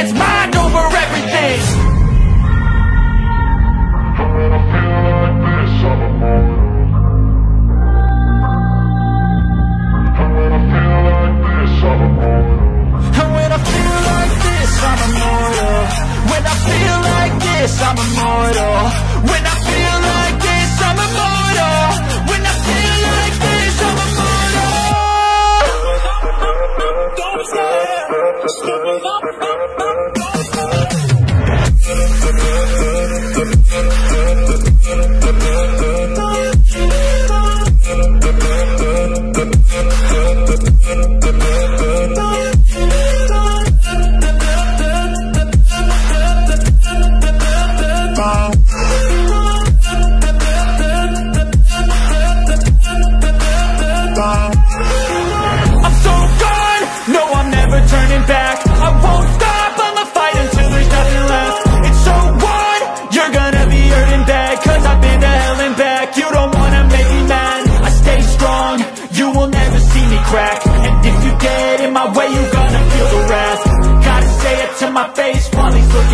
this, I'm immortal. And when I feel like this, I'm immortal When I feel like this, I'm immortal Skip it up, up, up, up.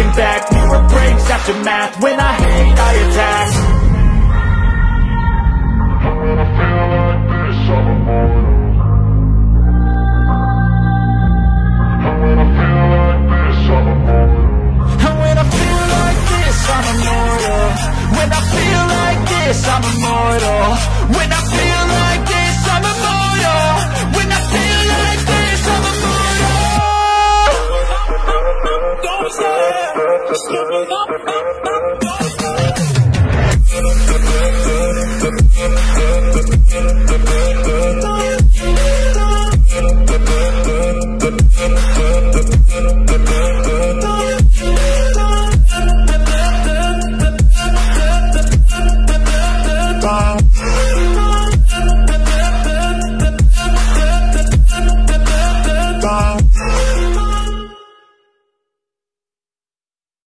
looking back. Mirror breaks after math. When I hate, I attack. And when I feel like this, I'm immortal And when I feel like this, I'm immortal when I feel like this, I'm immortal. When I feel like this, I'm immortal. When I feel like